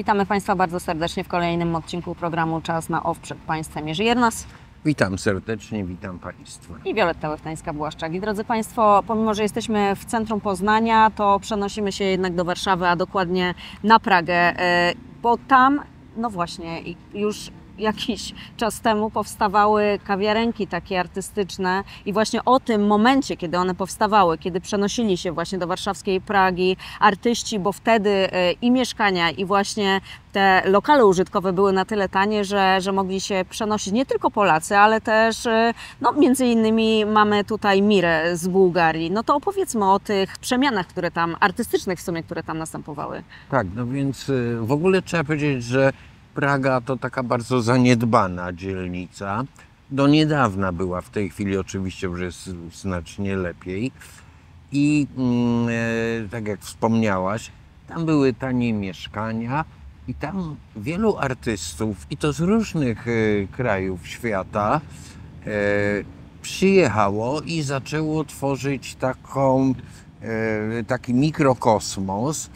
Witamy Państwa bardzo serdecznie w kolejnym odcinku programu Czas na OWW przed Państwem Jerzy Jernas Witam serdecznie, witam Państwa. i Wioletta Łechtańska-Błaszczak. I drodzy Państwo, pomimo, że jesteśmy w centrum Poznania, to przenosimy się jednak do Warszawy, a dokładnie na Pragę, e, bo tam, no właśnie, już jakiś czas temu powstawały kawiarenki takie artystyczne i właśnie o tym momencie, kiedy one powstawały, kiedy przenosili się właśnie do warszawskiej Pragi artyści, bo wtedy e, i mieszkania i właśnie te lokale użytkowe były na tyle tanie, że, że mogli się przenosić nie tylko Polacy, ale też e, no, między innymi mamy tutaj Mirę z Bułgarii. No to opowiedzmy o tych przemianach, które tam, artystycznych w sumie, które tam następowały. Tak, no więc y, w ogóle trzeba powiedzieć, że Praga to taka bardzo zaniedbana dzielnica. Do niedawna była, w tej chwili oczywiście już jest znacznie lepiej. I mm, e, tak jak wspomniałaś, tam były tanie mieszkania i tam wielu artystów, i to z różnych e, krajów świata, e, przyjechało i zaczęło tworzyć taką, taki mikrokosmos.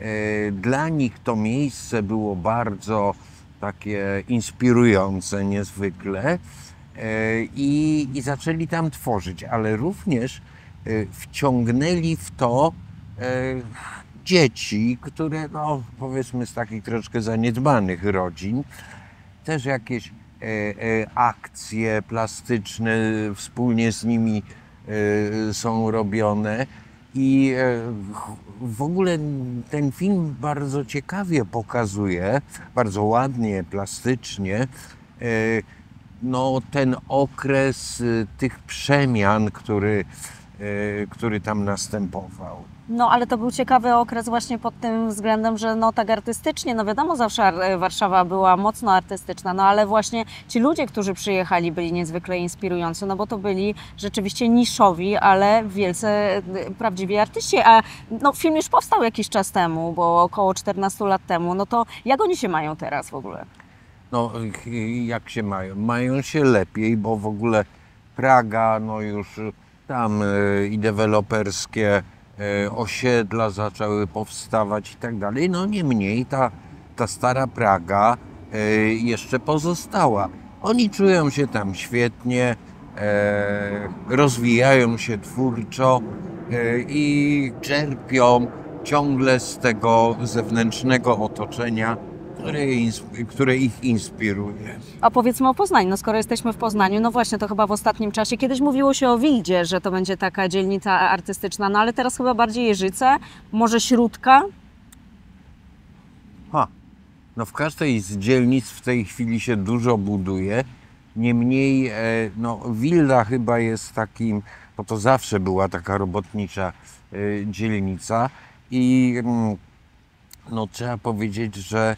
E, Dla nich to miejsce było bardzo takie inspirujące niezwykle e, i, i zaczęli tam tworzyć, ale również e, wciągnęli w to dzieci, które no, powiedzmy z takich troszkę zaniedbanych rodzin, też jakieś akcje plastyczne wspólnie z nimi są robione. I e, w ogóle ten film bardzo ciekawie pokazuje, bardzo ładnie, plastycznie, e, no, ten okres e, tych przemian, który, e, który tam następował. No ale to był ciekawy okres właśnie pod tym względem, że no tak artystycznie, no wiadomo zawsze ar- Warszawa była mocno artystyczna, no ale właśnie ci ludzie, którzy przyjechali byli niezwykle inspirujący, no bo to byli rzeczywiście niszowi, ale wielce y, prawdziwi artyści, a no film już powstał jakiś czas temu, bo około 14 lat temu, no to jak oni się mają teraz w ogóle? No, jak się mają? Mają się lepiej, bo w ogóle Praga, no już tam e, i deweloperskie e, osiedla zaczęły powstawać i tak dalej. No niemniej ta, ta stara Praga e, jeszcze pozostała. Oni czują się tam świetnie, e, rozwijają się twórczo e, i czerpią ciągle z tego zewnętrznego otoczenia, które, które ich inspiruje. A powiedzmy o Poznaniu. No skoro jesteśmy w Poznaniu, no właśnie to chyba w ostatnim czasie. Kiedyś mówiło się o Wildzie, że to będzie taka dzielnica artystyczna, no ale teraz chyba bardziej Jeżyce, może Śródka. Ha. No w każdej z dzielnic w tej chwili się dużo buduje. Niemniej, e, no, Wilda chyba jest takim, bo to zawsze była taka robotnicza e, dzielnica i mm, no, trzeba powiedzieć, że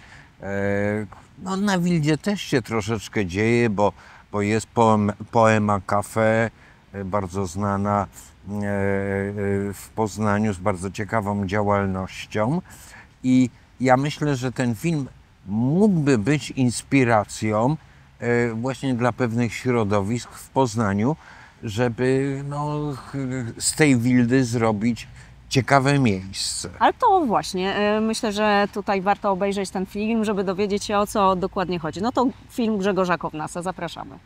no, na Wildzie też się troszeczkę dzieje, bo, bo jest poem, Poema Cafe, e, bardzo znana e, e, w Poznaniu z bardzo ciekawą działalnością. I ja myślę, że ten film mógłby być inspiracją e, właśnie dla pewnych środowisk w Poznaniu, żeby no, z tej wildy zrobić ciekawe miejsce. Ale to właśnie, y, myślę, że tutaj warto obejrzeć ten film, żeby dowiedzieć się o co dokładnie chodzi. No to film Grzegorza Kownasa, zapraszamy.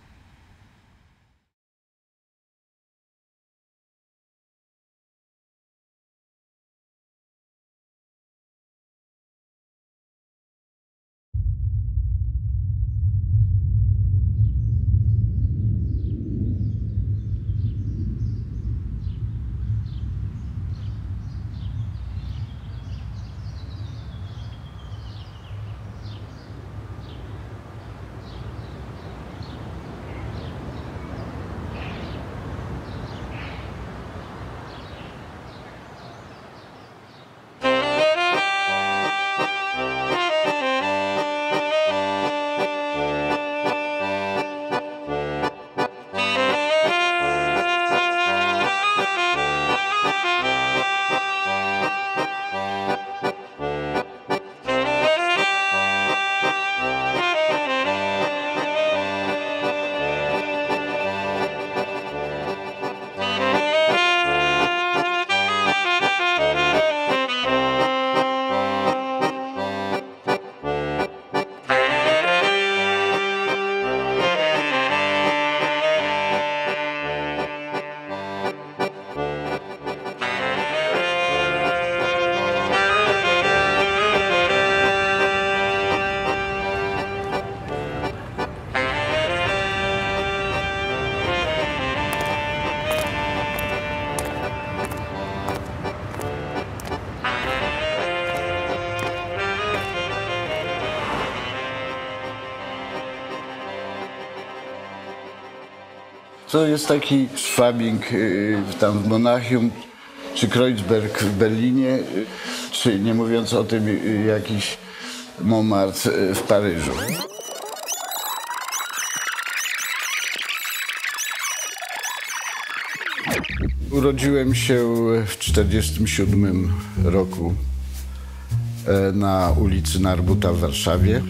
To jest taki Schwabing y, tam w Monachium, czy Kreuzberg w Berlinie, y, czy nie mówiąc o tym y, jakiś Montmartre y, w Paryżu. Urodziłem się w 1947 roku e, na ulicy Narbuta w Warszawie.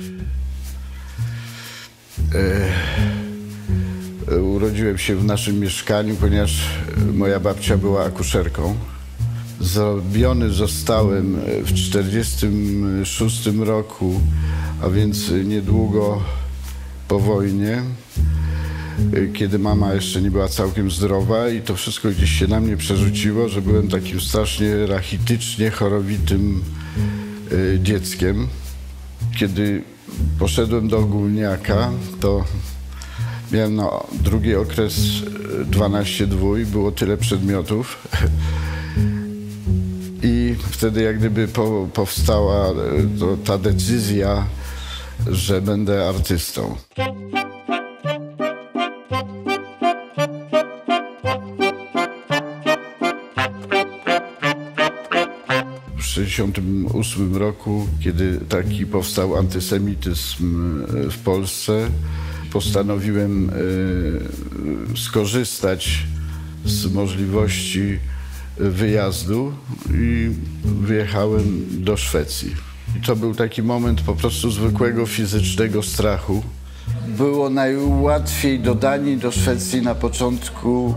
E, Urodziłem się w naszym mieszkaniu, ponieważ moja babcia była akuszerką. Zrobiony zostałem w 1946 roku, a więc niedługo po wojnie, kiedy mama jeszcze nie była całkiem zdrowa i to wszystko gdzieś się na mnie przerzuciło, że byłem takim strasznie rachitycznie chorowitym dzieckiem. Kiedy poszedłem do ogólniaka, to miałem na drugi okres y, 12 dwój, było tyle przedmiotów. I wtedy jak gdyby po, powstała y, ta decyzja, że będę artystą. W 1968 roku, kiedy taki powstał antysemityzm e, w Polsce, postanowiłem e, skorzystać z możliwości wyjazdu i wyjechałem do Szwecji. I to był taki moment po prostu zwykłego fizycznego strachu. Było najłatwiej do Danii, do Szwecji na początku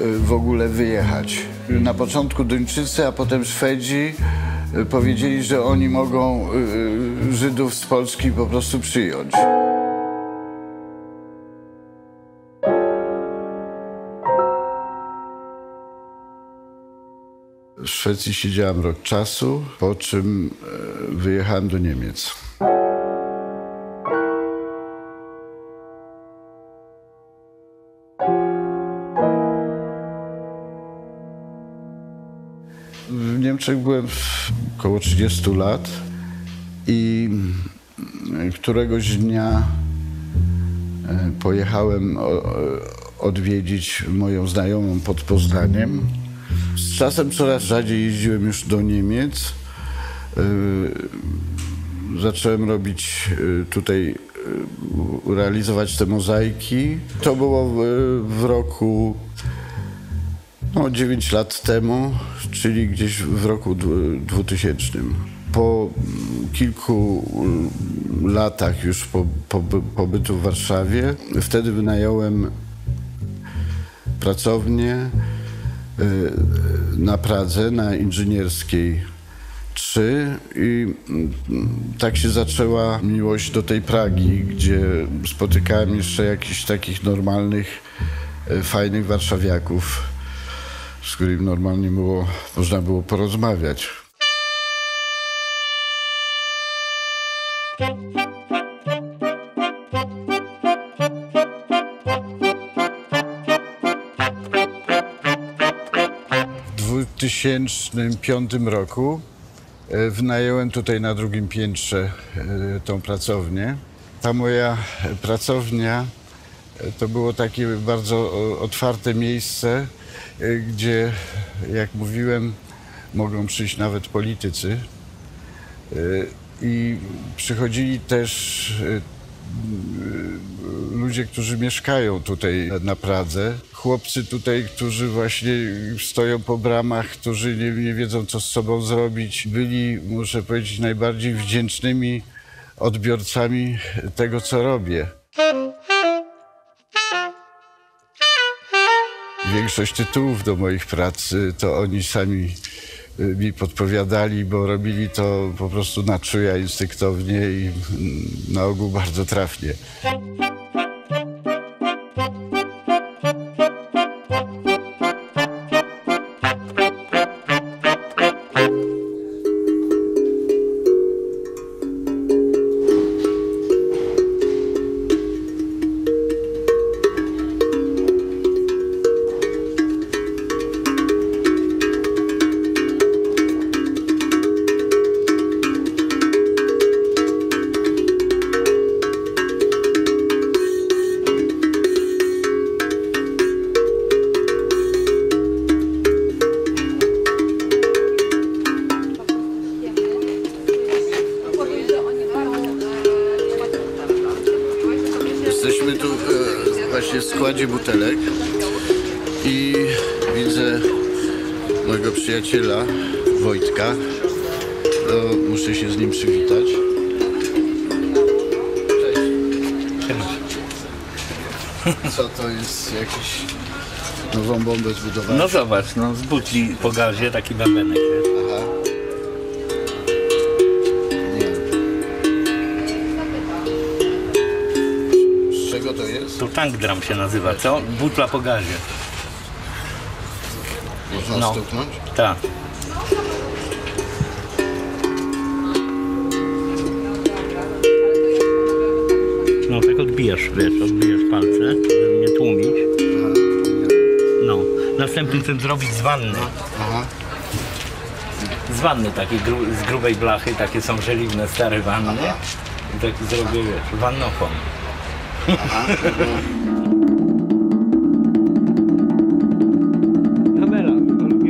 y, w ogóle wyjechać. Na początku Duńczycy, a potem Szwedzi y, powiedzieli, że oni mogą Żydów z Polski po prostu przyjąć. W Szwecji siedziałem rok czasu, po czym e, wyjechałem do Niemiec. W Niemczech byłem około 30 lat i mm, któregoś dnia e, pojechałem o- odwiedzić moją znajomą pod Poznaniem. Z czasem coraz rzadziej jeździłem już do Niemiec. Y, Zacząłem robić y, tutaj, y, realizować te mozaiki. To było w, roku no, 9 lat temu, czyli gdzieś w roku dwu- 2000. Po kilku latach już po, po, pobytu w Warszawie, wtedy wynająłem pracownię na Pradze, na Inżynierskiej 3 i mm, tak się zaczęła miłość do tej Pragi, gdzie spotykałem jeszcze jakichś takich normalnych, y, fajnych warszawiaków, z którymi normalnie było, można było porozmawiać. 2005 roku e, wynająłem tutaj na drugim piętrze e, tą pracownię. Ta moja pracownia e, to było takie bardzo otwarte miejsce, gdzie, jak mówiłem, mogą przyjść nawet politycy. I przychodzili też ludzie, którzy mieszkają tutaj na Pradze. Chłopcy tutaj, którzy właśnie stoją po bramach, którzy nie, nie wiedzą, co z sobą zrobić, byli, muszę powiedzieć, najbardziej wdzięcznymi odbiorcami tego, co robię. Większość tytułów do moich prac y, to oni sami y, mi podpowiadali, bo robili to po prostu na czuja, instynktownie i mm, na ogół bardzo trafnie. butelek i widzę mojego przyjaciela Wojtka. No, muszę się z nim przywitać. Cześć. Co to jest jakiś nową bombę zbudowaną? No zobacz, no z butli po gazie taki bębenek jest. Drum się nazywa, co? Butla po gazie. Można No. stuknąć? Tak. No tak odbijasz, wiesz, odbijasz palce, żeby nie tłumić. No. Następnie chcę zrobić z wanny. Aha. Z wanny takiej gru, z grubej blachy, takie są żeliwne, stare wanny. I taki zrobię, wiesz, wannofon.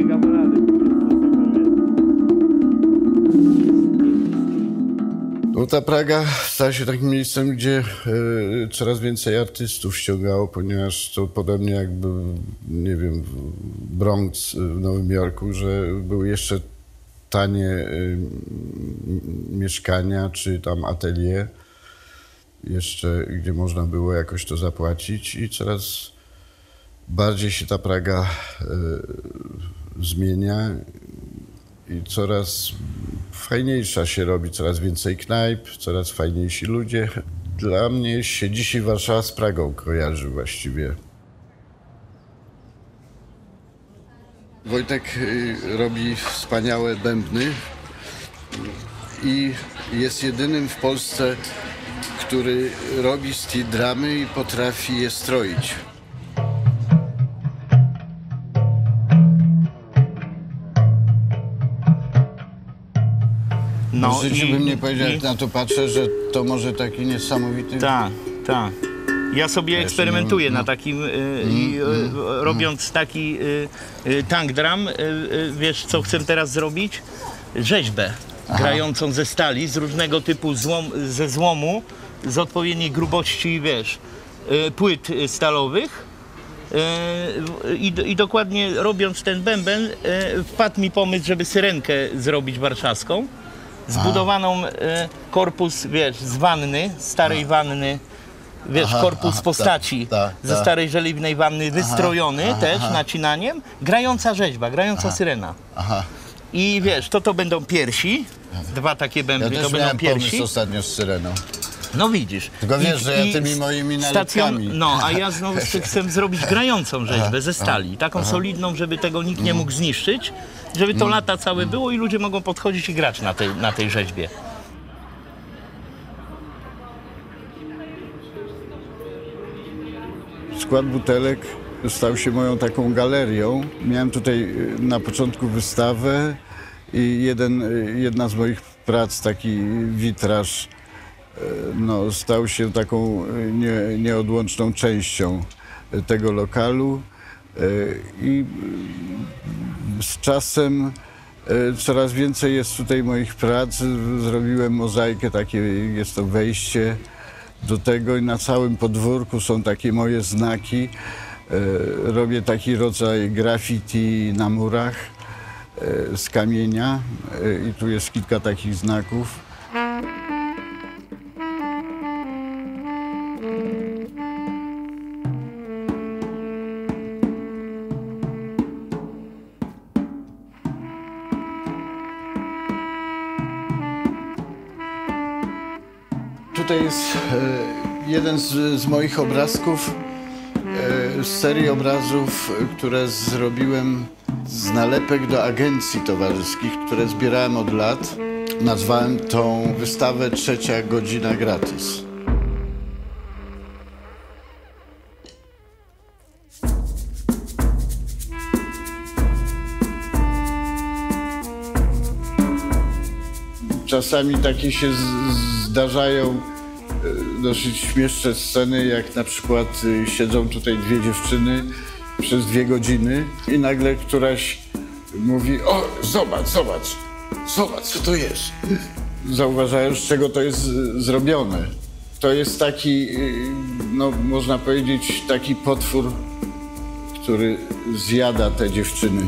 Kamerady. No ta Praga stała się takim miejscem, gdzie e, coraz więcej artystów ściągało, ponieważ to podobnie jakby, nie wiem, Bronx e, w Nowym Jorku, że były jeszcze tanie m, mieszkania czy tam atelier, jeszcze gdzie można było jakoś to zapłacić i coraz bardziej się ta Praga e, zmienia i coraz fajniejsza się robi, coraz więcej knajp, coraz fajniejsi ludzie. Dla mnie się dzisiaj Warszawa z Pragą kojarzy właściwie. Wojtek y, robi wspaniałe bębny i jest jedynym w Polsce, który robi steel dramy i potrafi je stroić. No w życiu i- bym nie powiedział, i- na to patrzę, że to może taki niesamowity... Tak, tak. Ja sobie eksperymentuję nie- no. na takim, y, i, y, robiąc taki y, y, tank drum, y, y, wiesz co chcę teraz zrobić? Rzeźbę grającą ze stali, z różnego typu złom, ze złomu, z odpowiedniej grubości, wiesz, y, płyt stalowych. Y, I, I dokładnie robiąc ten bęben, y, wpadł mi pomysł, żeby syrenkę zrobić warszawską. Zbudowaną korpus, wiesz, z wanny, starej wanny, wiesz, Aha, korpus aha, postaci tak, tak, ze tak. starej żeliwnej wanny, wystrojony też nacinaniem, grająca rzeźba, grająca syrena. I wiesz, to to będą piersi, dwa takie Ja bębny, też to będą piersi. pomysł ostatnio z Syreną. No widzisz. Tylko wiesz, I- że ja tymi moimi nalepkami. No, a ja znowu chcę- zrobić grającą rzeźbę ze stali. Taką solidną, żeby tego nikt nie mógł zniszczyć. Żeby to lata całe było i ludzie mogą podchodzić i grać na tej, na tej rzeźbie. Skład butelek stał się moją taką galerią. Miałem tutaj y, na początku wystawę i jeden, y, jedna z moich prac, taki witraż, no, stał się taką y, nie, nieodłączną częścią y, tego lokalu. I z czasem coraz więcej jest tutaj moich prac. Zrobiłem mozaikę, takie jest to wejście do tego i na całym podwórku są takie moje znaki. E, Robię taki rodzaj graffiti na murach e, z kamienia e, i tu jest kilka takich znaków. Tutaj jest e, jeden z, z moich obrazków e, z serii obrazów, które zrobiłem z nalepek do agencji towarzyskich, które zbierałem od lat. Nazwałem tą wystawę Trzecia Godzina Gratis. Czasami takie się zdarzają dosyć śmieszne sceny, jak na przykład y, siedzą tutaj dwie dziewczyny przez dwie godziny i nagle któraś mówi, o zobacz, zobacz, zobacz co to jest. Zauważają, z czego to jest y, zrobione. To jest taki, no można powiedzieć, taki potwór, który zjada te dziewczyny.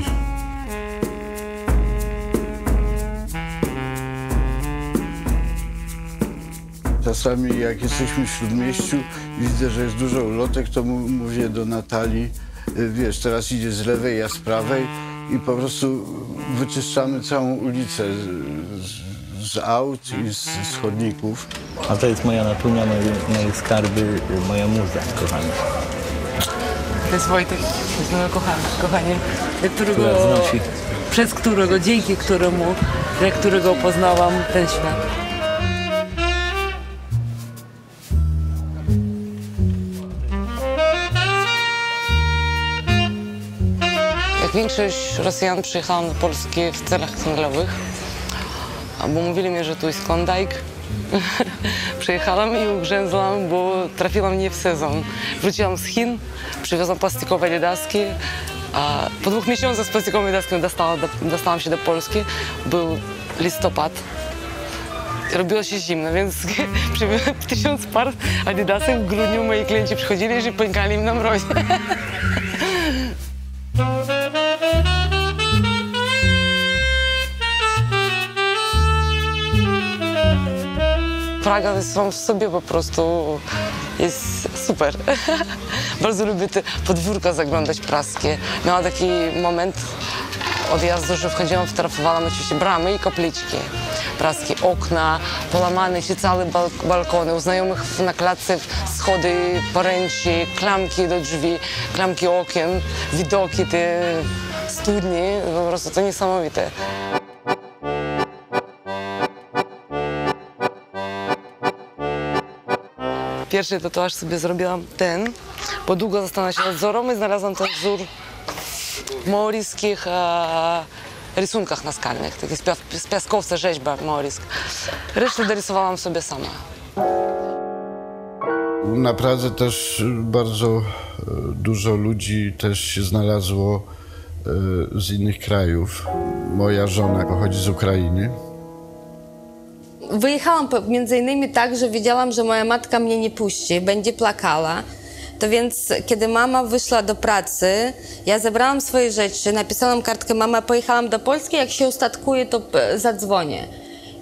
Czasami jak jesteśmy w Śródmieściu i widzę, że jest dużo ulotek, to mówię do Natalii, y, wiesz, teraz idzie z lewej, ja z prawej i po prostu wyczyszczamy całą ulicę z, z, z aut i z, z chodników. A to jest moja natunia, moje, moje skarby, moja muza, kochana. To jest Wojtek, to jest moje kochanie, kochanie którego, przez którego, dzięki któremu, dla którego poznałam ten świat. Większość Rosjan przyjechałam do Polski w celach handlowych, bo mówili mi, że tu jest Klondike. Przyjechałam i ugrzęzłam, bo trafiłam nie w sezon. Wróciłam z Chin, przywiozłam plastikowe ledaski, a po dwóch miesiącach z plastikowymi ledaskami dostała, do, dostałam się do Polski. Był listopad. Robiło się zimno, więc tysiąc par adidasek. W grudniu moi klienci przychodzili i pękali im na mrozie. Praga sam w sobie po prostu jest super. Bardzo lubię te podwórka zaglądać praskie. Miałam taki moment odjazdu, że wchodziłam, fotografowałam oczywiście bramy i kapliczki. Praskie okna, połamane się całe bal balkony, u znajomych na klatce schody, poręczy, klamki do drzwi, klamki okien, widoki, te studnie, po prostu to niesamowite. Pierwszy tatuaż sobie zrobiłam ten, bo długo zastanawiałam się nad wzorem i znalazłam ten wzór w maoryskich e, rysunkach naskalnych, taki z, pias- z piaskowca rzeźba maoryska. Resztę dorysowałam sobie sama. Na Pradze też bardzo e, dużo ludzi też się znalazło e, z innych krajów. Moja żona pochodzi z Ukrainy. Wyjechałam między innymi tak, że wiedziałam, że moja matka mnie nie puści, będzie plakała. To więc, kiedy mama wyszła do pracy, ja zebrałam swoje rzeczy, napisałam kartkę mama, pojechałam do Polski, jak się ustatkuje, to p- zadzwonię.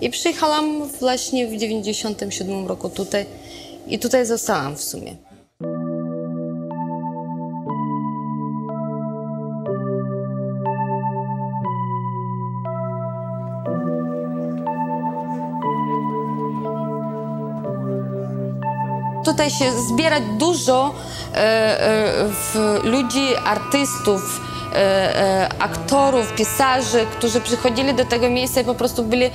I przyjechałam właśnie w 97 roku tutaj i tutaj zostałam w sumie. Tutaj się zbiera dużo e, e, ludzi, artystów, e, aktorów, pisarzy, którzy przychodzili do tego miejsca i po prostu byli,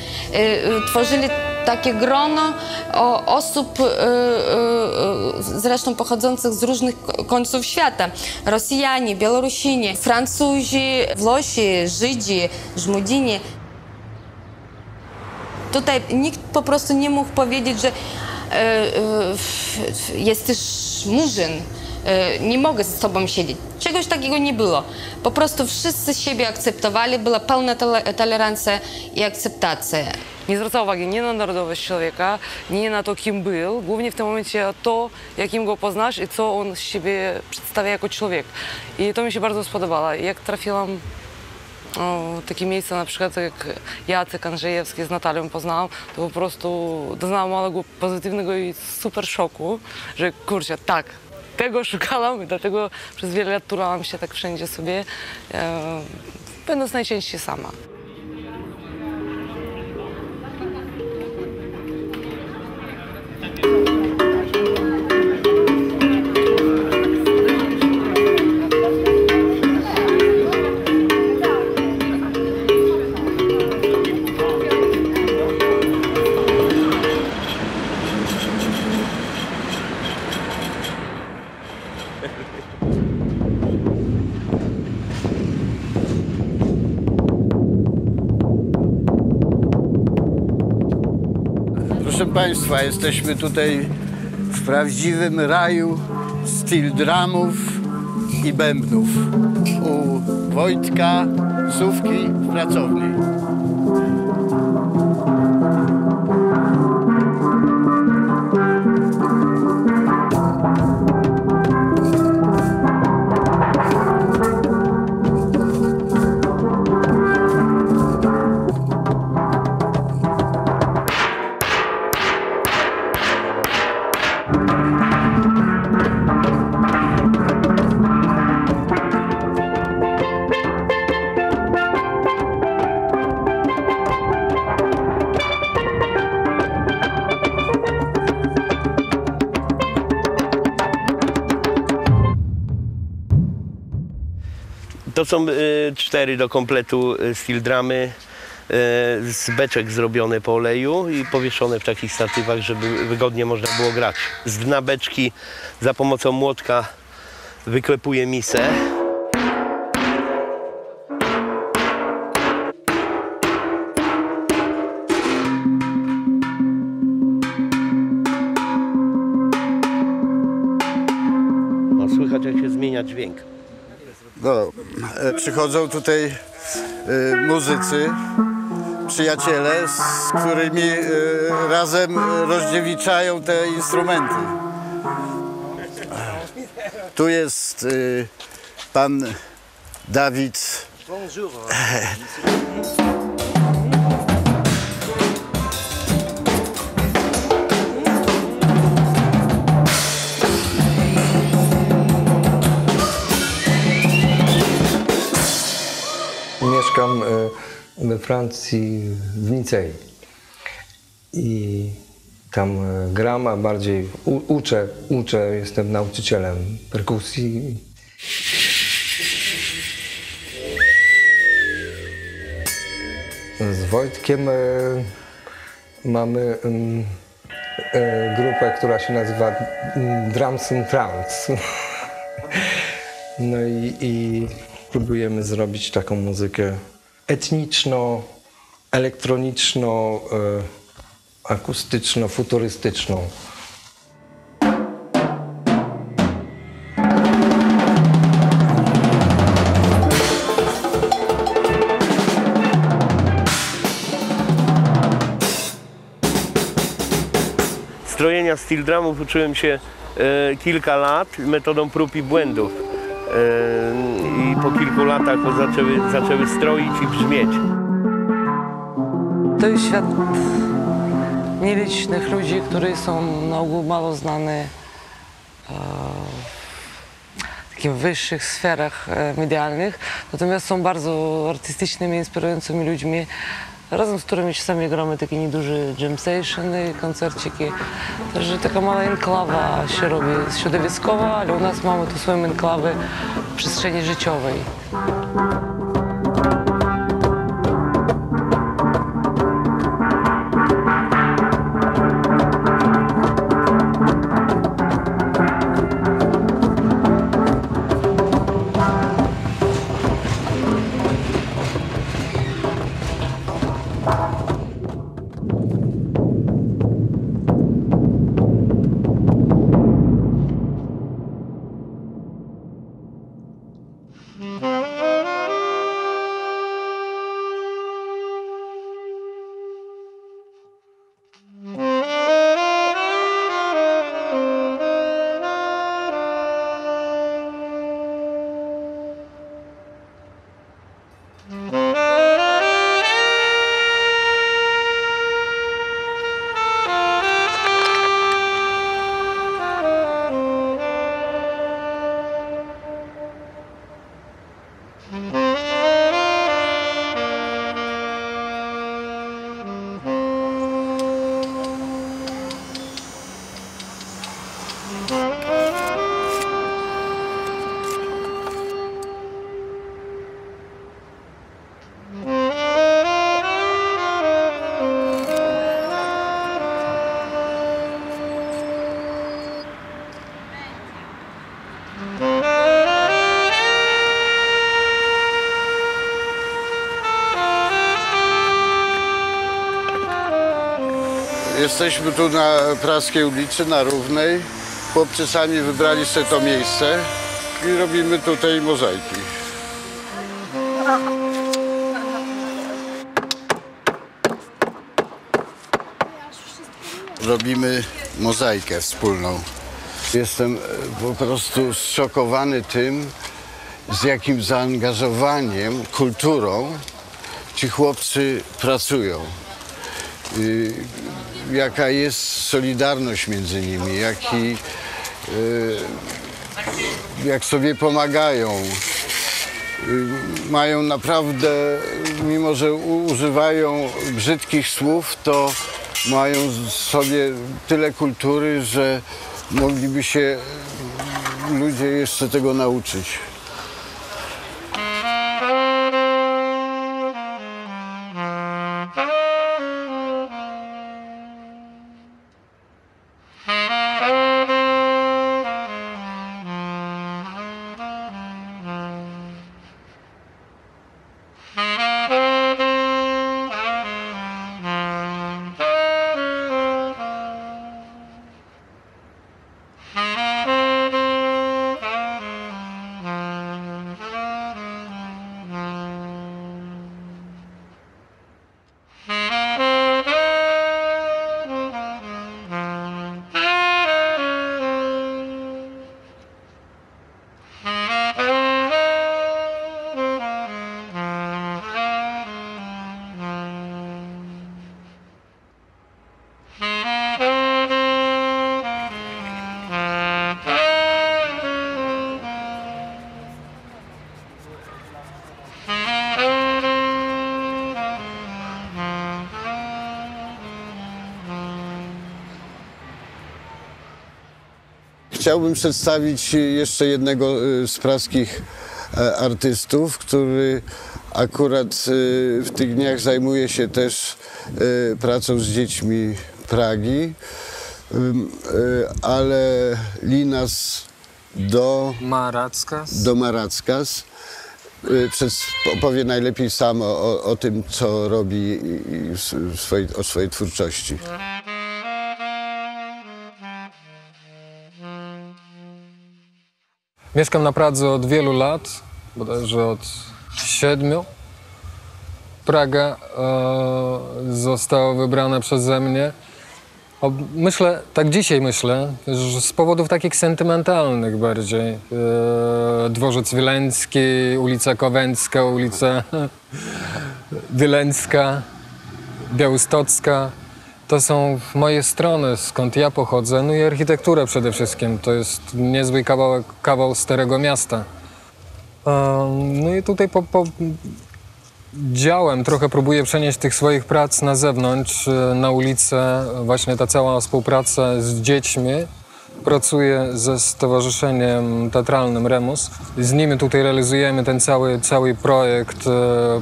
tworzyli takie grono osób zresztą pochodzących z różnych ko- końców świata. Rosjanie, Białorusini, Francuzi, Włosi, Żydzi, Żmudini. Tutaj nikt po prostu nie mógł powiedzieć, że jesteś murzyn, e, nie mogę z tobą siedzieć. Czegoś takiego nie było. Po prostu wszyscy siebie akceptowali, była pełna tole- tolerancja i akceptacja. Nie zwracał uwagi nie na narodowość człowieka, nie na to, kim był, głównie w tym momencie to, jakim go poznasz i co on z siebie przedstawia jako człowiek. I to mi się bardzo spodobało. Jak trafiłam o, takie miejsca, na przykład jak Jacek Andrzejewski z Natalią poznałam, to po prostu doznałam małego pozytywnego i super szoku, że kurczę, tak, tego szukałam i dlatego przez wiele lat turałam się tak wszędzie sobie, e, będąc najczęściej sama. Jesteśmy tutaj w prawdziwym raju steel drumów i bębnów u Wojtka Sówki w pracowni. To są y, cztery do kompletu y, steel dramy y, z beczek zrobione po oleju i powieszone w takich statywach, żeby wygodnie można było grać. Z dna beczki za pomocą młotka wyklepuję misę. Przychodzą tutaj e, muzycy, przyjaciele, z którymi e, razem rozdziewiczają te instrumenty. Tu jest e, pan Dawid. Mieszkam e, we Francji, w Nicei. I tam e, gram, a bardziej u, uczę, uczę, jestem nauczycielem perkusji. Z Wojtkiem e, mamy grupę, która się nazywa mm, Drums and Trance. No i, i próbujemy zrobić taką muzykę etniczną, elektroniczną, e, akustyczną, futurystyczną. Strojenia steel drumów uczyłem się e, kilka lat metodą prób i błędów. E, I po kilku latach zaczęły, zaczęły stroić i brzmieć. To jest świat nielicznych ludzi, którzy są na ogół mało znani e, w takich wyższych sferach e, medialnych, natomiast są bardzo artystycznymi, inspirującymi ludźmi, razem z którymi czasami gramy takie nieduże jam sessiony, koncerciki. Także taka mała enklawa się robi środowiskowa, ale u nas mamy tu swoją enklawę w przestrzeni życiowej. Mm-hmm. Jesteśmy tu na Praskiej ulicy, na Równej. Chłopcy sami wybrali sobie to miejsce i robimy tutaj mozaiki. Robimy mozaikę wspólną. Jestem e, po prostu zszokowany tym, z jakim zaangażowaniem, kulturą ci chłopcy pracują. Y, jaka jest solidarność między nimi, jaki, y, jak sobie pomagają. Y, Mają naprawdę, mimo że używają brzydkich słów, to mają sobie tyle kultury, że mogliby się ludzie jeszcze tego nauczyć. Chciałbym przedstawić jeszcze jednego y, z praskich e, artystów, który akurat y, w tych dniach zajmuje się też y, pracą z dziećmi Pragi, ale Linas do, Marackas. do Marackas. Opowie najlepiej sam o, o, tym, co robi swojej, o swojej twórczości. Mieszkam na Pradze od wielu lat, bodajże od siedmiu. Praga e, została wybrana przeze mnie. O, myślę, tak dzisiaj myślę, że z powodów takich sentymentalnych bardziej. E, Dworzec Wileński, ulica Kowęcka, ulica Wileńska, Białystocka. To są moje strony, skąd ja pochodzę. No i architektura przede wszystkim. To jest niezły kawałek, kawał starego miasta. No i tutaj po, po działem trochę próbuję przenieść tych swoich prac na zewnątrz, e, na ulicę. Właśnie ta cała współpraca z dziećmi. Pracuję ze Stowarzyszeniem Teatralnym Remus. Z nimi tutaj realizujemy ten cały, cały projekt e,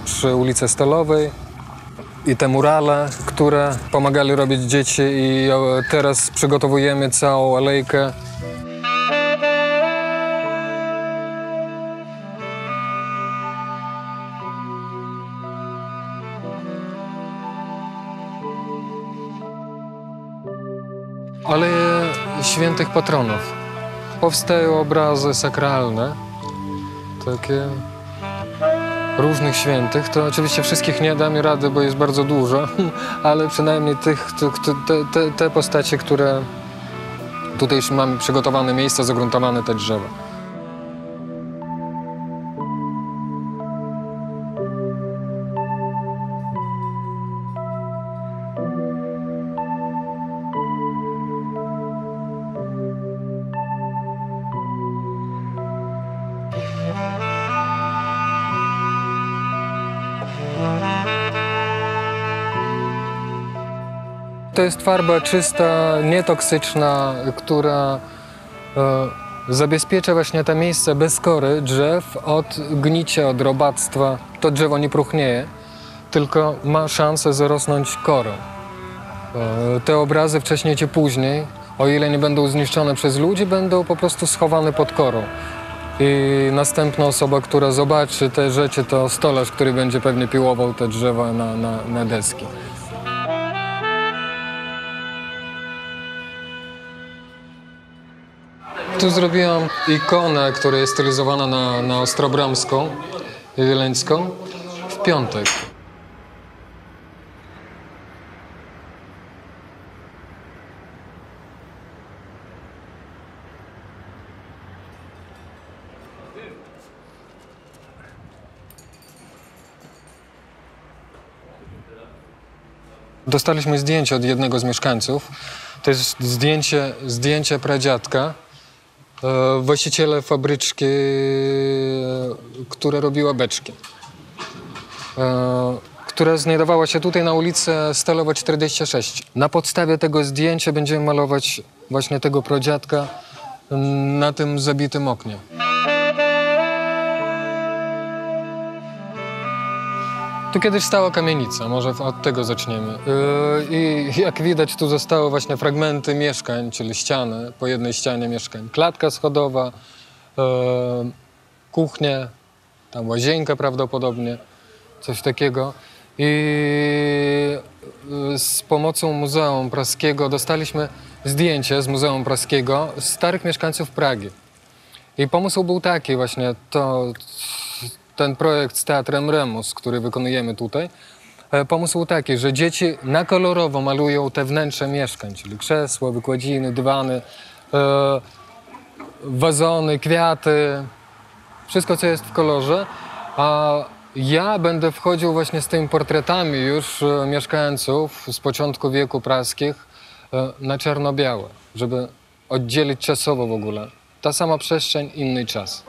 przy ulicy Stalowej i te murale, które pomagali robić dzieci i teraz przygotowujemy całą alejkę. Aleje Świętych Patronów. Powstają obrazy sakralne, takie różnych świętych, to oczywiście wszystkich nie damy rady, bo jest bardzo dużo, ale przynajmniej tych te, te, te postacie, które tutaj już mamy przygotowane miejsca, zagruntowane te drzewa. To jest farba czysta, nietoksyczna, która e, zabezpiecza właśnie te miejsca bez kory drzew od gnicia, od robactwa. To drzewo nie próchnieje, tylko ma szansę zarosnąć korą. E, te obrazy wcześniej czy później, o ile nie będą zniszczone przez ludzi, będą po prostu schowane pod korą. I następna osoba, która zobaczy te rzeczy, to stolarz, który będzie pewnie piłował te drzewa na, na, na deski. Tu zrobiłam ikonę, która jest stylizowana na, na Ostrobramską i w piątek. Dostaliśmy zdjęcie od jednego z mieszkańców. To jest zdjęcie, zdjęcie pradziadka, właściciele fabryczki, e, która robiła beczki. E, która znajdowała się tutaj na ulicy Stalowa 46. Na podstawie tego zdjęcia będziemy malować właśnie tego pradziadka mm, na tym zabitym oknie. Tu kiedyś stała kamienica, może od tego zaczniemy. Yy, I jak widać, tu zostały właśnie fragmenty mieszkań, czyli ściany, po jednej ścianie mieszkań. Klatka schodowa, yy, kuchnie, tam łazienka prawdopodobnie, coś takiego. I yy, z pomocą Muzeum Praskiego dostaliśmy zdjęcie z Muzeum Praskiego starych mieszkańców Pragi. I pomysł był taki właśnie, to ten projekt z Teatrem Remus, który wykonujemy tutaj, e, pomysł taki, że dzieci na kolorowo malują te wnętrze mieszkań, czyli krzesła, wykładziny, dywany, e, wazony, kwiaty, wszystko, co jest w kolorze, a ja będę wchodził właśnie z tymi portretami już e, mieszkańców z początku wieku praskich na czarno-białe, żeby oddzielić czasowo w ogóle. Ta sama przestrzeń, inny czas.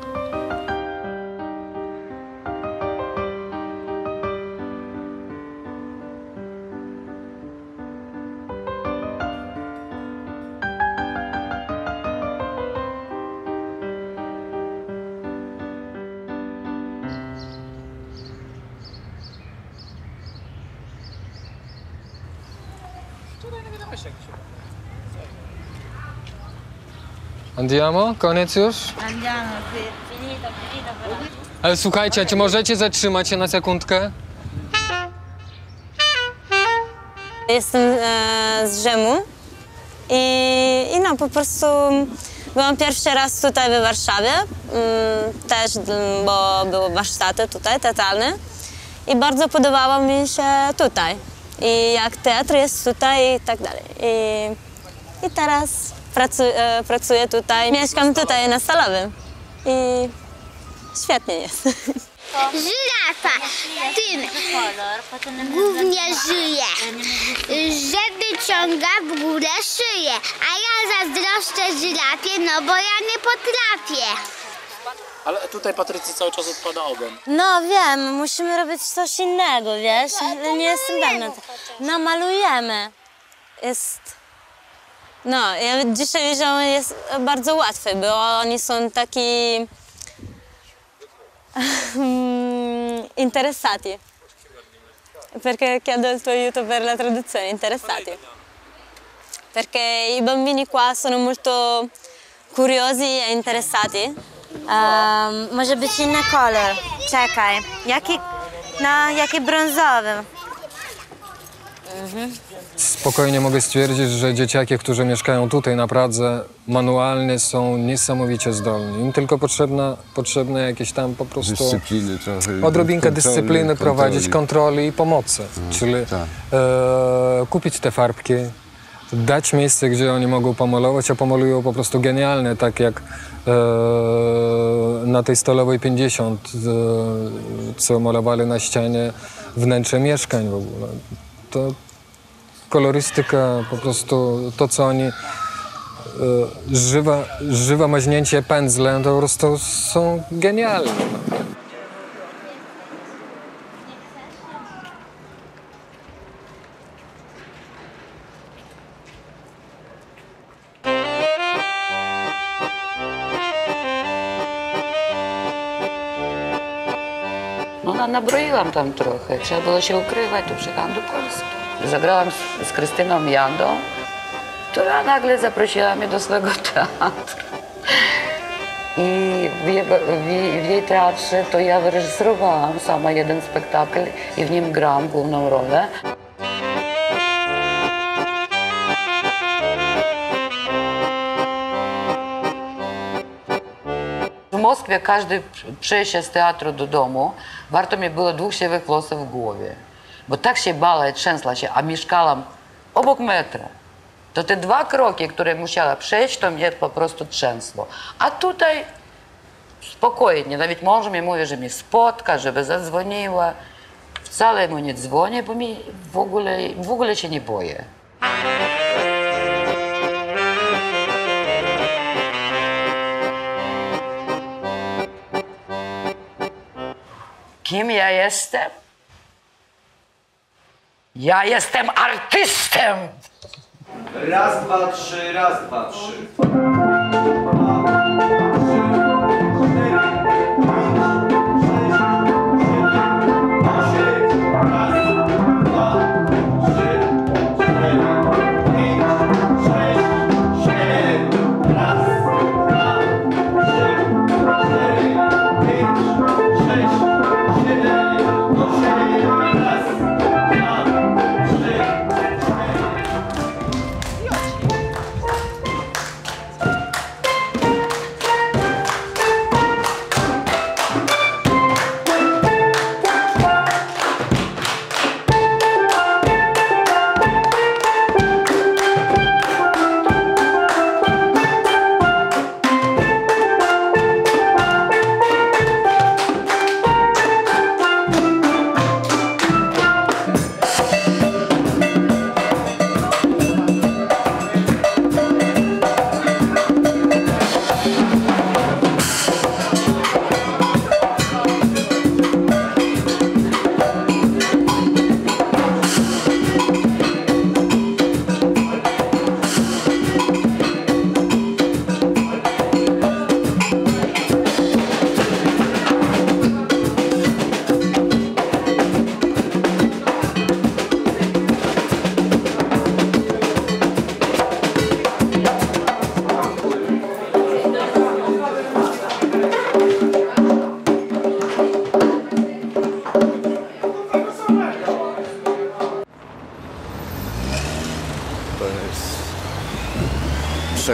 Andiamo? Koniec już? Andiamo, finito, finito però. Ale słuchajcie, czy możecie zatrzymać się na sekundkę? Jestem e, z Rzymu i, i no po prostu byłam pierwszy raz tutaj w Warszawie, mm, też mm, bo były warsztaty tutaj teatralne i bardzo podobało mi się tutaj i jak teatr jest tutaj i tak dalej. I, i teraz pracu, e, pracuję tutaj, mieszkam tutaj na Stalowym i świetnie jest. Żyrafa tym głównie żyje, że wyciąga w górę szyję, a ja zazdroszczę żyrafie, no bo ja nie potrafię. Ale tutaj Patrycji cały czas odpada ogon. No wiem, musimy robić coś innego, wiesz? Ale nie jestem pewna. No malujemy. Jest... No, dzisiaj widziałam, jest bardzo łatwe, bo oni są taki... interessati. Perché chiedo al tuo aiuto per la traduzione, interessati. Perché i bambini qua sono molto curiosi e interessati. Um, może być inny kolor. Czekaj. Jaki? No, jaki brązowy. Spokojnie mogę stwierdzić, że dzieciaki, którzy mieszkają tutaj na Pradze, manualnie są niesamowicie zdolni. Im tylko potrzebna, potrzebne jakieś tam po prostu Dyscypliny trochę. odrobinkę kontroli, dyscypliny, prowadzić kontroli. kontroli i pomocy. Czyli tak. e, kupić te farbki, dać miejsce, gdzie oni mogą pomalować, a pomalują po prostu genialnie, tak jak e, na tej stolowej 50, e, co malowali na ścianie wnętrze mieszkań w ogóle. To kolorystyka, po prostu to, co oni e, żywa, żywe maźnięcie pędzlem, to po prostu są genialne. No na, nabroiłam tam trochę. Trzeba było się ukrywać, to przyjechałam do Polski. Zagrałam z, z Krystyną Jadą, która nagle zaprosiła mnie do swojego teatru. I w jej, w, jej, w jej teatrze to ja wyreżyserowałam sama jeden spektakl i w nim grałam główną rolę. W Moskwie każdy przejście z teatru do domu, warto mi było dwóch siwych włosów w głowie. Bo tak się bała i trzęsła się, a mieszkałam obok metra. To te dwa kroki, które musiała przejść, to mnie po prostu trzęsło. A tutaj spokojnie, nawet mąż mi mówi, że mnie spotka, żeby zadzwoniła. Wcale mu nie dzwonię, bo mi w ogóle, w ogóle się nie boję. Kim ja jestem? Ja jestem artystem! Raz, dwa, trzy, raz, dwa, trzy.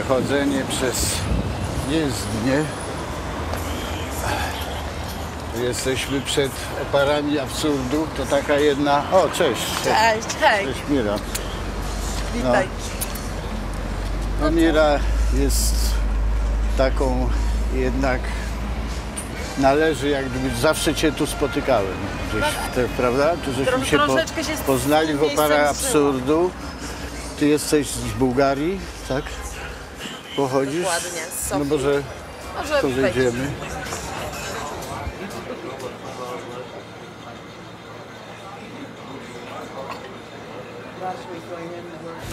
Przechodzenie przez jezdnię. Jesteśmy przed oparami absurdu. To taka jedna... O, cześć. Cześć, hej. Cześć Mira. Witaj. No, Mira jest taką jednak należy jak gdyby zawsze cię tu spotykałem gdzieś w te, prawda? Tu żeśmy się, troszeczkę się poznali w oparach absurdu. Ty jesteś z Bułgarii, tak? Pochodzisz? Dokładnie, z No Sofii. może, Może to.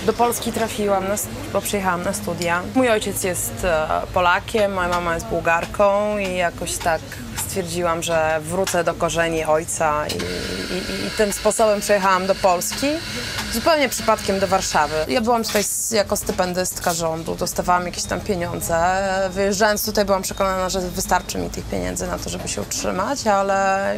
Do Polski trafiłam, bo przyjechałam na studia. Mój ojciec jest e, Polakiem, moja mama jest Bułgarką i jakoś tak stwierdziłam, że wrócę do korzeni ojca i, i, i tym sposobem przyjechałam do Polski. Zupełnie przypadkiem do Warszawy. Ja byłam tutaj jako stypendystka rządu, dostawałam jakieś tam pieniądze. Wyjeżdżając tutaj byłam przekonana, że wystarczy mi tych pieniędzy na to, żeby się utrzymać, ale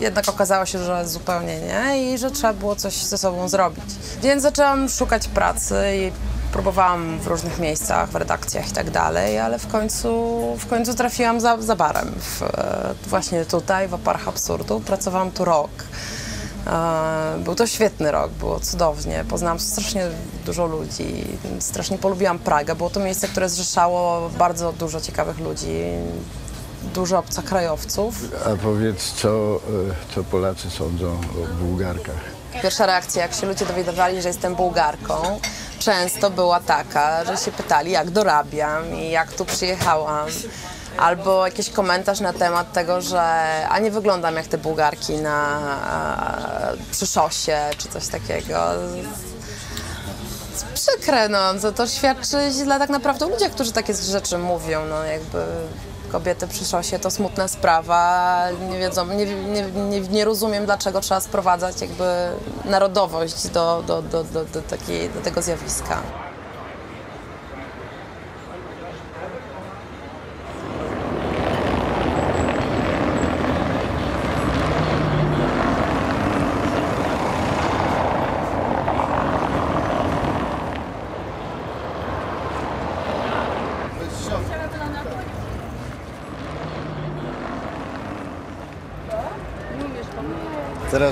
jednak okazało się, że zupełnie nie i że trzeba było coś ze sobą zrobić. Więc zaczęłam szukać pracy i próbowałam w różnych miejscach, w redakcjach i tak dalej, ale w końcu, w końcu trafiłam za, za barem, w, e, właśnie tutaj, w oparach absurdu. Pracowałam tu rok. E, Był to świetny rok, było cudownie. Poznałam strasznie dużo ludzi, strasznie polubiłam Pragę. Było to miejsce, które zrzeszało bardzo dużo ciekawych ludzi, dużo obcokrajowców. A powiedz, co, e, co Polacy sądzą o Bułgarkach? Pierwsza reakcja, jak się ludzie dowiadywali, że jestem Bułgarką, często była taka, że się pytali, jak dorabiam i jak tu przyjechałam. Albo jakiś komentarz na temat tego, że a nie wyglądam jak te Bułgarki na, e, przy szosie, czy coś takiego. Przykre, no, to, to świadczy źle tak naprawdę o ludziach, którzy takie rzeczy mówią, no jakby kobiety przy szosie to smutna sprawa, nie wiedzą, nie, nie, nie, nie rozumiem dlaczego trzeba sprowadzać jakby narodowość do, do, do, do, do, takiej, do tego zjawiska.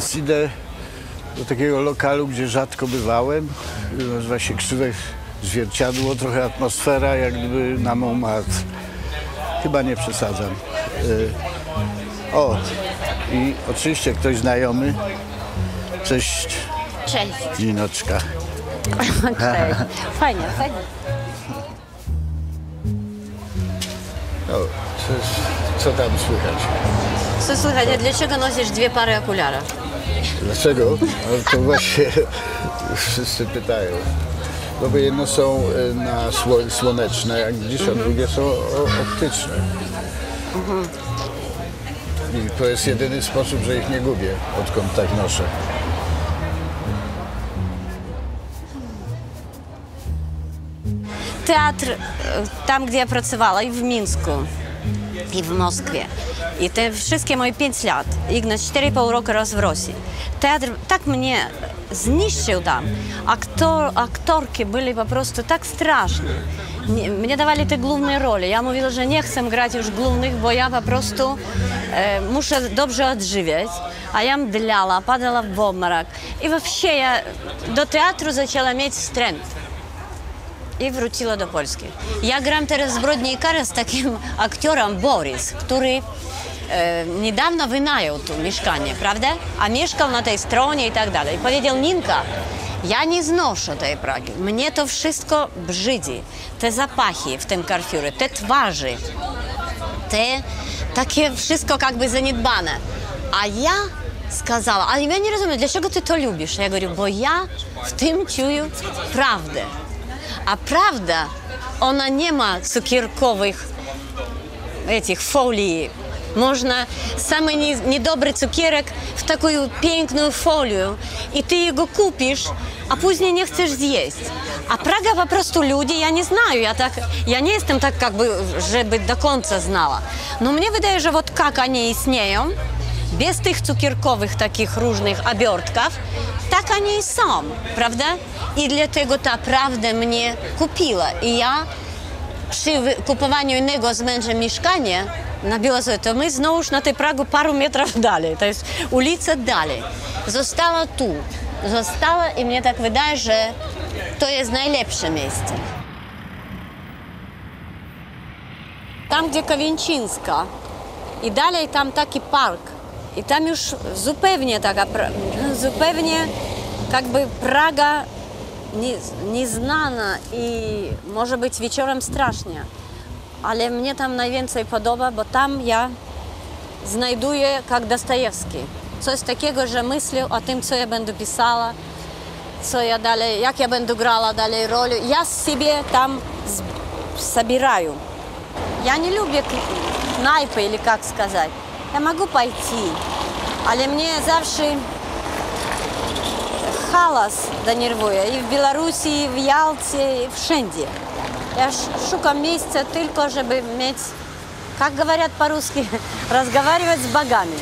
Teraz idę do takiego lokalu, gdzie rzadko bywałem. Nazywa się Krzywe Zwierciadło. Trochę atmosfera jak gdyby na Montmartre. Chyba nie przesadzam. Y, O, i oczywiście ktoś znajomy. Cześć. Cześć. Ninoczka. Cześć. Fajnie, fajnie. O, co, co tam słychać? Co słychać, a dlaczego nosisz dwie pary okularów? Dlaczego? Ale to właśnie wszyscy pytają. No bo jedno są e, na sło, słoneczne, jak widzisz, a Mhm. drugie są optyczne. I to jest jedyny sposób, że ich nie gubię, odkąd tak noszę. Teatr e, tam, gdzie ja pracowała, i w Mińsku, i w Moskwie. I te wszystkie moje pięć lat, i na 4,5 roku raz w Rosji. Teatr tak mnie zniszczył tam. Aktor, aktorki byli po prostu tak straszne. Mnie dawali te główne role. Ja mówiła, że nie chcę grać już głównych, bo ja po prostu e, muszę dobrze odżywiać. A ja mdlała, padała w obmorok. I вообще ja do teatru zaczęła mieć wstręt i wróciła do Polski. Ja gram teraz Zbrodniakara z takim aktorem Boris, który e, niedawno wynajął tu mieszkanie, prawda? A mieszkał na tej stronie i tak dalej. Powiedział, Ninka, ja nie znoszę tej Pragi. Mnie to wszystko brzydzi. Te zapachy w tym Carrefourze, te twarzy, te takie wszystko jakby zaniedbane. A ja сказала, ale ja nie rozumiem, dlaczego ty to lubisz? Ja говорю, bo ja w tym czuję prawdę. А правда, она не ма цукерковых этих фолий. Можно самый недобрый цукерок в такую пенькную фолию, и ты его купишь, а позднее не хочешь съесть. А Прага попросту люди, я не знаю, я, так, я не jestem так, как бы, чтобы до конца знала. Но мне выдается, вот как они и с нею, bez tych cukierkowych takich różnych obiertków, tak oni są, prawda? I dlatego ta prawda mnie kupiła i ja przy kupowaniu innego z mężem mieszkania na Białozę, to my znowuż na tej Pragu paru metrów dalej, to jest ulica dalej. Została tu, została i mnie tak wydaje, że to jest najlepsze miejsce. Tam, gdzie Kawieńczyńska i dalej tam taki park, Już zupełnie taka, pra- zupełnie jakby Praga nie, nieznana i może być wieczorem strasznie. Ale mnie tam najwięcej podoba, bo tam ja znajduję jak Dostojewski. Coś takiego, że myślę o tym, co ja będę pisała, co ja dalej, jak ja będę grała dalej rolę. Ja z siebie tam z- собираю. Я не люблю knajpy, или как сказать. Я могу пойти, але мне завжди халас да нервує. І в Беларуси и в Ялте и в Шенде. Я шукаю місце только, чтобы иметь, как говорят по-русски, разговаривать с богами.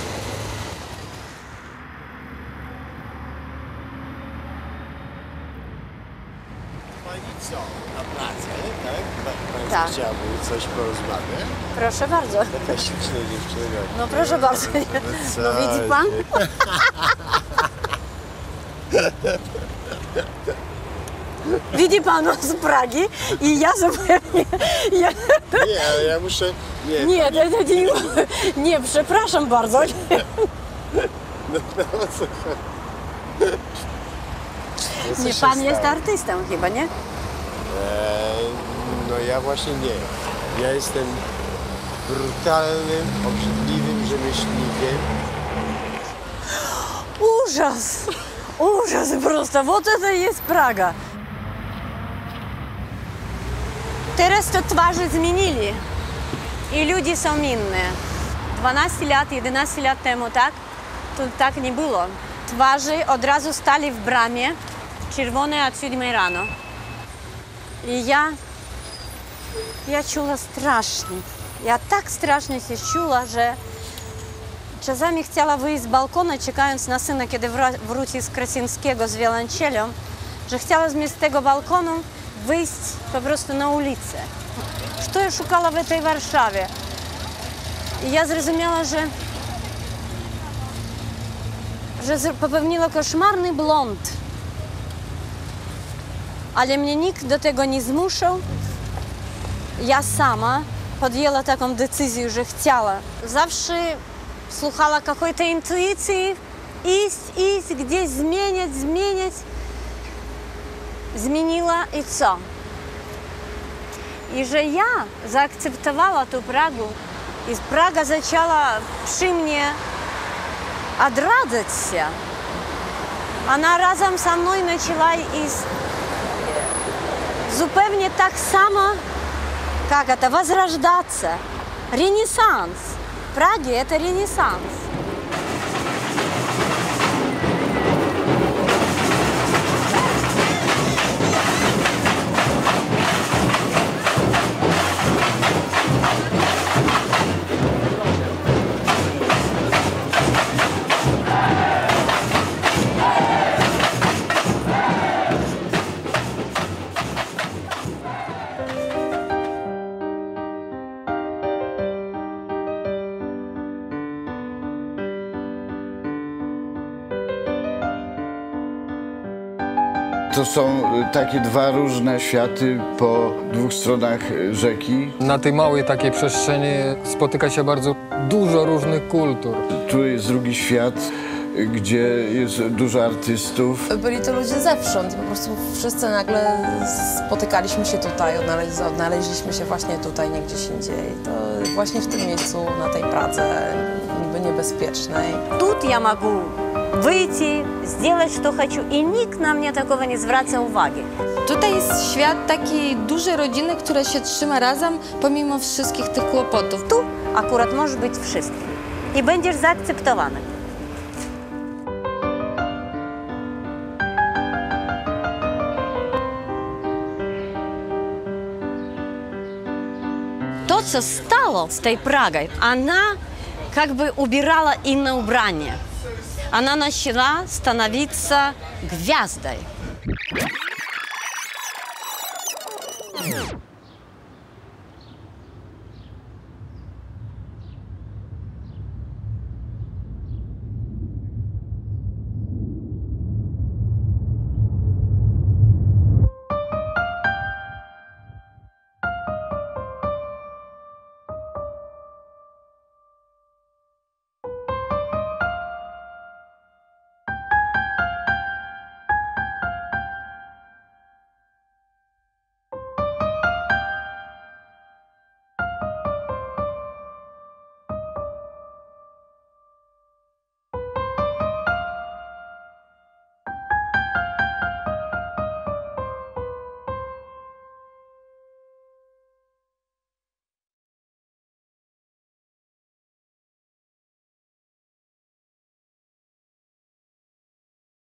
Pani co, na pracę, tak? Pani tak. chciałaby coś porozmawiać? Proszę bardzo. Taka śliczna dziewczyna. No proszę bardzo. No widzi pan? Widzi pan z Pragi i ja zupełnie... Ja... Nie, ale ja muszę... Nie, Nie, to nie, nie, przepraszam bardzo. No, no, co? No, co Nie, pan jest stało? artystą chyba, nie? Eee, no ja właśnie nie. Ja jestem brutalnym, obrzydliwym rzemieślnikiem. Ужас! Ужас просто! Вот это и есть Прага! Teraz to twarze zmienili i ludzie są inne. 12 lat, 11 lat temu, tak? To tak nie było. Twarze od razu stali w bramie, czerwone od 7 rano. I ja, ja czuła strasznie. Ja tak strasznie się czuła, że Czasami chciała wyjść z balkona, czekając na syna, kiedy wróci z Krasińskiego z wiolonczelą, że chciała z tego balkonu wyjść po prostu na ulicę. Co ja szukała w tej Warszawie? I ja zrozumiała, że, że popełniła koszmarny błąd. Ale mnie nikt do tego nie zmuszał. Ja sama podjęła taką decyzję, że chciała. Zawsze słuchała какой-то iść, iść, gdzieś zmieniać, zmieniać. Zmieniła i co? I że ja zaakceptowała tą Pragę i Praga zaczęła przy mnie odradzać się. Ona razem ze mną zaczęła iść zupełnie tak samo, как это, возрождаться. Ренессанс. Праги – это ренессанс. To są y, takie dwa różne światy po dwóch stronach y, rzeki. Na tej małej takiej przestrzeni spotyka się bardzo dużo różnych kultur. Tu jest drugi świat, y, gdzie jest dużo artystów. Byli to ludzie zewsząd, po prostu wszyscy nagle spotykaliśmy się tutaj, odnaleźli, odnaleźliśmy się właśnie tutaj, nie gdzieś indziej. To właśnie w tym miejscu, na tej Pradze, niby niebezpiecznej. Тут я могу выйти, сделать, что хочу, и nikt na mnie takowo nie zwraca uwagi. Tutaj jest świat takiej dużej rodziny, która się trzyma razem pomimo wszystkich tych kłopotów. Tu akurat możesz być wszystkim i będziesz zaakceptowany. To, co stało z tej Pragą, ona как бы убирала инное убрание. Она начала становиться гвяздой.